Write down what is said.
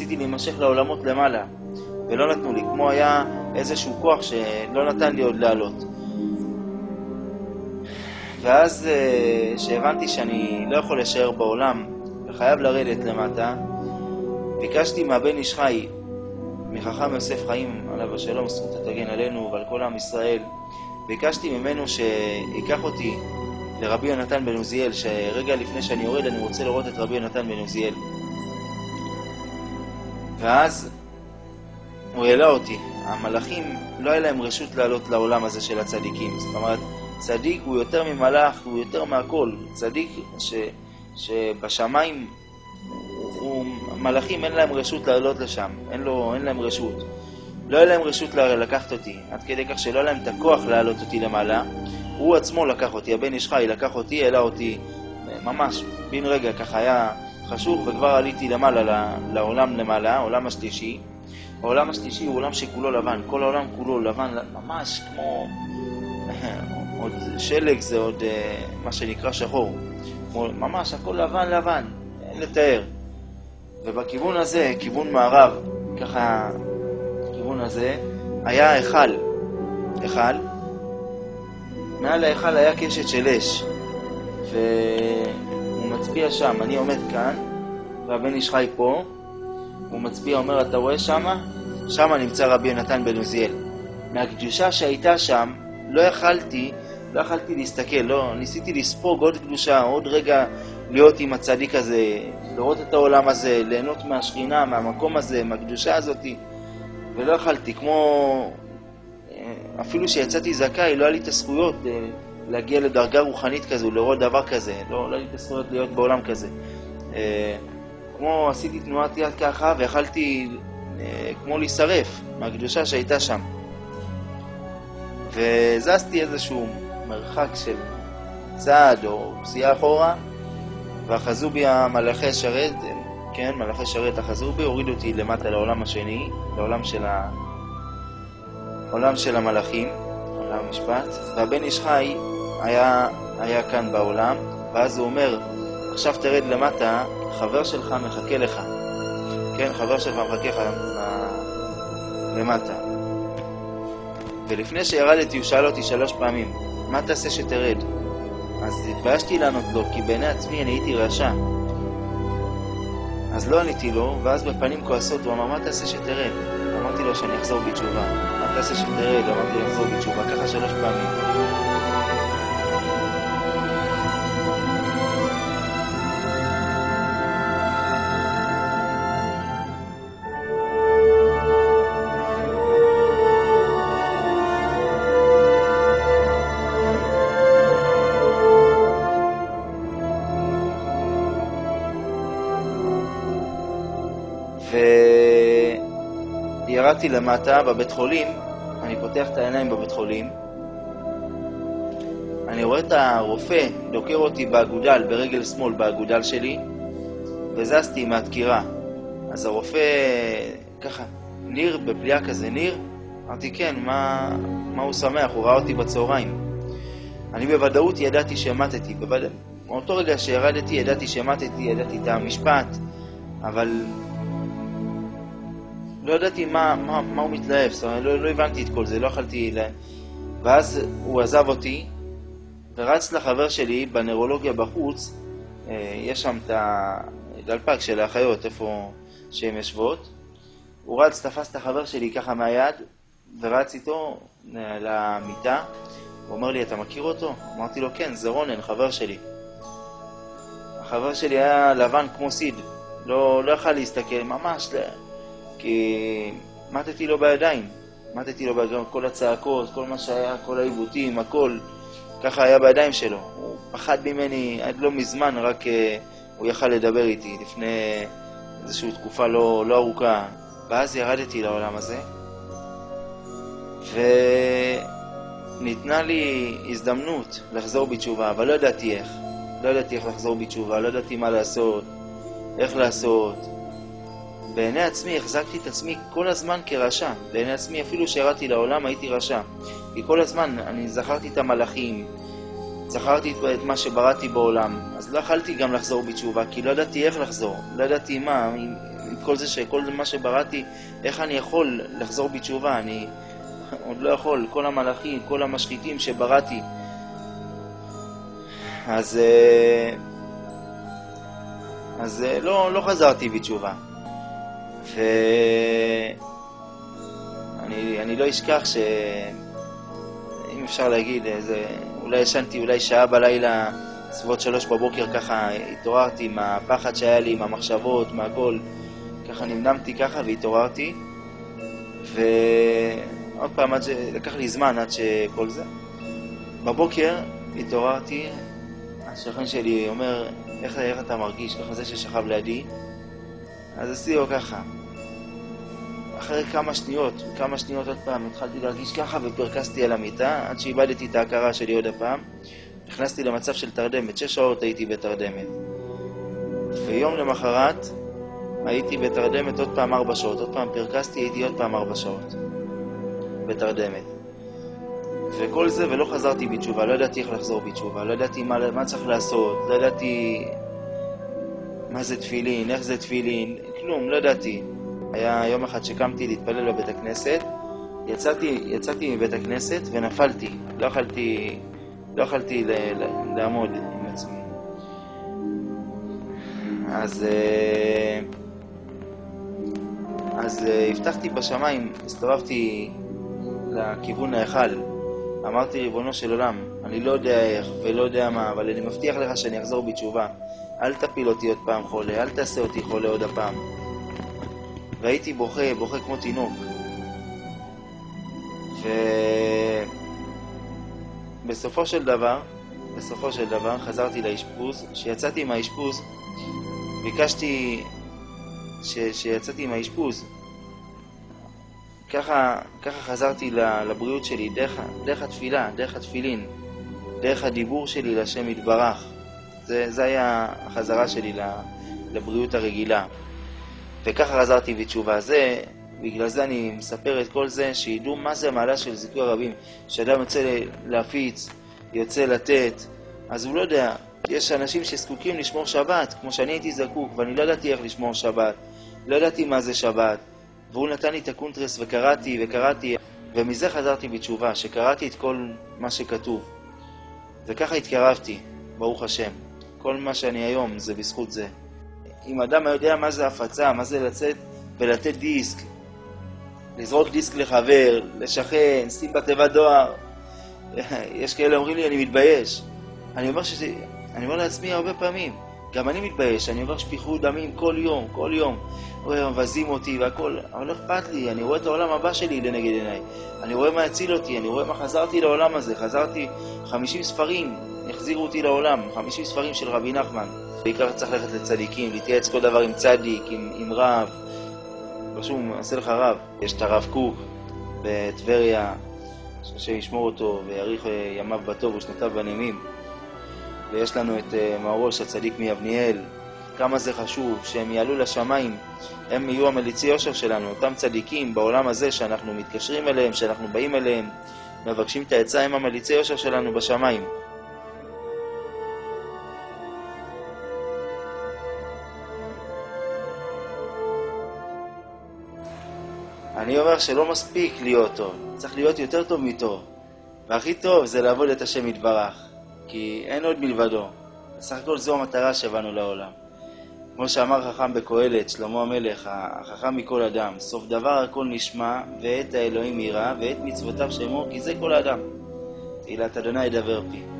רציתי להימשך לעולמות למעלה, ולא נתנו לי, כמו היה איזשהו כוח שלא נתן לי עוד לעלות. ואז כשהבנתי שאני לא יכול להישאר בעולם וחייב לרדת למטה, ביקשתי מהבן איש חי, מחכם יוסף חיים עליו השלום, זכות תגן עלינו ועל כל עם ישראל, ביקשתי ממנו שיקח אותי לרבי יונתן בן עוזיאל, שרגע לפני שאני יורד אני רוצה לראות את רבי יונתן בן עוזיאל. ואז הוא העלה אותי. המלאכים, לא היה להם רשות לעלות לעולם הזה של הצדיקים. זאת אומרת, צדיק הוא יותר ממלאך, הוא יותר מהכל. צדיק ש, שבשמיים, הוא, מלאכים אין להם רשות לעלות לשם, אין, לו, אין להם רשות. לא היה להם רשות לקחת אותי, עד כדי כך שלא היה להם את הכוח להעלות אותי למעלה. הוא עצמו לקח אותי, הבן איש חי לקח אותי, העלה אותי ממש בן רגע, ככה היה חשוך, וכבר עליתי למעלה, לעולם למעלה, העולם השלישי. העולם השלישי הוא עולם שכולו לבן, כל העולם כולו לבן, ממש כמו... עוד שלג זה עוד מה שנקרא שחור. ממש הכל לבן לבן, אין לתאר. ובכיוון הזה, כיוון מערב, ככה, כיוון הזה, היה היכל. היכל. מעל ההיכל היה קשת של אש. והוא מצביע שם, אני עומד כאן, והבן איש חי פה, הוא מצביע, אומר, אתה רואה שמה? שמה נמצא רבי יונתן בן עוזיאל. מהקדושה שהייתה שם, לא יכלתי, לא יכלתי להסתכל, לא, ניסיתי לספוג עוד קדושה, עוד רגע להיות עם הצדיק הזה, לראות את העולם הזה, ליהנות מהשכינה, מהמקום הזה, מהקדושה הזאת, ולא יכלתי, כמו... אפילו שיצאתי זכאי, לא היה לי את הזכויות להגיע לדרגה רוחנית כזו, לראות דבר כזה, לא, לא לי את הזכויות להיות בעולם כזה. כמו עשיתי תנועת יד ככה, ויכלתי כמו להישרף מהקדושה שהייתה שם. וזזתי איזשהו מרחק של צעד או פסיעה אחורה, ואחזו בי המלאכי השרת, כן, מלאכי שרת אחזו בי, הורידו אותי למטה לעולם השני, לעולם של, ה... עולם של המלאכים, עולם המשפט, והבן איש חי היה, היה כאן בעולם, ואז הוא אומר, עכשיו תרד למטה, חבר שלך מחכה לך. כן, חבר שלך מחכה לך למטה. ולפני שירדתי הוא שאל אותי שלוש פעמים, מה תעשה שתרד? אז התביישתי לענות לו, כי בעיני עצמי אני הייתי רשע. אז לא עניתי לו, ואז בפנים כועסות הוא אמר, מה תעשה שתרד? אמרתי לו שאני אחזור בתשובה. מה תעשה שתרד? אמרתי לו, אחזור בתשובה. ככה שלוש פעמים. ירדתי למטה בבית חולים, אני פותח את העיניים בבית חולים, אני רואה את הרופא דוקר אותי באגודל, ברגל שמאל באגודל שלי, וזזתי מהדקירה. אז הרופא, ככה, ניר, בפליאה כזה, ניר? אמרתי, כן, מה, מה הוא שמח? הוא ראה אותי בצהריים. אני בוודאות ידעתי שמטתי, בוודא... מאותו רגע שירדתי ידעתי שמטתי, ידעתי את המשפט, אבל לא ידעתי מה, מה, מה הוא מתלהב, זאת אומרת, לא, לא הבנתי את כל זה, לא יכלתי... לה... ואז הוא עזב אותי, ורץ לחבר שלי בנוירולוגיה בחוץ, אה, יש שם את הדלפק של האחיות, איפה שהן יושבות. הוא רץ, תפס את החבר שלי ככה מהיד, ורץ איתו אה, למיטה. הוא אומר לי, אתה מכיר אותו? אמרתי לו, כן, זה רונן, חבר שלי. החבר שלי היה לבן כמו סיד, לא, לא יכל להסתכל, ממש, כי מתתי לו בידיים, מתתי לו בידיים, כל הצעקות, כל מה שהיה, כל העיוותים, הכל, ככה היה בידיים שלו. הוא פחד ממני עד לא מזמן, רק uh, הוא יכל לדבר איתי לפני איזושהי תקופה לא, לא ארוכה. ואז ירדתי לעולם הזה, וניתנה לי הזדמנות לחזור בתשובה, אבל לא ידעתי איך. לא ידעתי איך לחזור בתשובה, לא ידעתי מה לעשות, איך לעשות. בעיני עצמי החזקתי את עצמי כל הזמן כרשע. בעיני עצמי אפילו שירדתי לעולם הייתי רשע. כי כל הזמן אני זכרתי את המלאכים, זכרתי את מה שבראתי בעולם. אז לא יכלתי גם לחזור בתשובה, כי לא ידעתי איך לחזור. לא ידעתי מה, עם, עם כל זה שכל מה שבראתי, איך אני יכול לחזור בתשובה? אני עוד לא יכול, כל המלאכים, כל המשחיתים שבראתי. אז, אה, אז אה, לא, לא חזרתי בתשובה. ואני לא אשכח ש... אם אפשר להגיד, איזה, אולי ישנתי אולי שעה בלילה, סביבות שלוש בבוקר, ככה התעוררתי עם הפחד שהיה לי, עם המחשבות, מהכל. ככה נמנמתי ככה והתעוררתי. ועוד פעם, עד ש... לקח לי זמן עד שכל זה. בבוקר התעוררתי, השכן שלי אומר, איך, איך אתה מרגיש? ככה זה ששכב לידי. אז עשיתי לו ככה. אחרי כמה שניות, כמה שניות עוד פעם, התחלתי להרגיש ככה ופרקסתי על המיטה, עד שאיבדתי את ההכרה שלי עוד הפעם. נכנסתי למצב של תרדמת, שש שעות הייתי בתרדמת. ויום למחרת הייתי בתרדמת עוד פעם ארבע שעות, עוד פעם פרקסתי, הייתי עוד פעם ארבע שעות בתרדמת. וכל זה, ולא חזרתי בתשובה, לא ידעתי איך לחזור בתשובה, לא ידעתי מה, מה צריך לעשות, לא ידעתי מה זה תפילין, איך זה תפילין, כלום, לא ידעתי. היה יום אחד שקמתי להתפלל בבית הכנסת, יצאתי, יצאתי מבית הכנסת ונפלתי, לא יכלתי, לא יכלתי ל, ל, לעמוד עם עצמי. אז, אה, אז אה, הבטחתי בשמיים, הסתובבתי לכיוון ההיכל, אמרתי ריבונו של עולם, אני לא יודע איך ולא יודע מה, אבל אני מבטיח לך שאני אחזור בתשובה. אל תפיל אותי עוד פעם חולה, אל תעשה אותי חולה עוד הפעם. והייתי בוכה, בוכה כמו תינוק. ובסופו של דבר, בסופו של דבר חזרתי לאשפוז. כשיצאתי מהאשפוז, ביקשתי ש... שיצאתי מהאשפוז. ככה, ככה חזרתי לבריאות שלי, דרך, דרך התפילה, דרך התפילין, דרך הדיבור שלי לשם יתברך. זה, זה היה החזרה שלי לבריאות הרגילה. וככה חזרתי בתשובה. זה, בגלל זה אני מספר את כל זה, שידעו מה זה המעלה של זיכוי הרבים. כשאדם יוצא להפיץ, יוצא לתת, אז הוא לא יודע. יש אנשים שזקוקים לשמור שבת, כמו שאני הייתי זקוק, ואני לא ידעתי איך לשמור שבת. לא ידעתי מה זה שבת. והוא נתן לי את הקונטרס וקראתי וקראתי, ומזה חזרתי בתשובה, שקראתי את כל מה שכתוב. וככה התקרבתי, ברוך השם. כל מה שאני היום זה בזכות זה. אם אדם יודע מה זה הפצה, מה זה לצאת ולתת דיסק, לזרוק דיסק לחבר, לשכן, שים בתיבת דואר, יש כאלה אומרים לי, אני מתבייש. אני אומר, שזה, אני אומר לעצמי הרבה פעמים, גם אני מתבייש, אני אומר שפיכות דמים כל יום, כל יום. מבזים אותי והכל, אבל לא אכפת לי, אני רואה את העולם הבא שלי לנגד עיניי. אני רואה מה הציל אותי, אני רואה מה חזרתי לעולם הזה. חזרתי, 50 ספרים החזירו אותי לעולם, 50 ספרים של רבי נחמן. בעיקר צריך ללכת לצדיקים, להתייעץ כל דבר עם צדיק, עם, עם רב. רשום, עשה לך רב. יש את הרב קוק בטבריה, שהשם ישמור אותו ויאריך אה, ימיו בטוב ושנותיו בנעימים. ויש לנו את אה, מאורוש, הצדיק מיבניאל. כמה זה חשוב שהם יעלו לשמיים, הם יהיו המליצי יושר שלנו, אותם צדיקים בעולם הזה שאנחנו מתקשרים אליהם, שאנחנו באים אליהם, מבקשים את העצה, הם המליצי יושר שלנו בשמיים. אני אומר שלא מספיק להיות טוב, צריך להיות יותר טוב מטוב. והכי טוב זה לעבוד את השם יתברך, כי אין עוד מלבדו. בסך הכל זו המטרה שבאנו לעולם. כמו שאמר חכם בקהלת, שלמה המלך, החכם מכל אדם, סוף דבר הכל נשמע, ואת האלוהים יראה, ואת מצוותיו שמור, כי זה כל האדם. תהילת אדוני ידבר פי.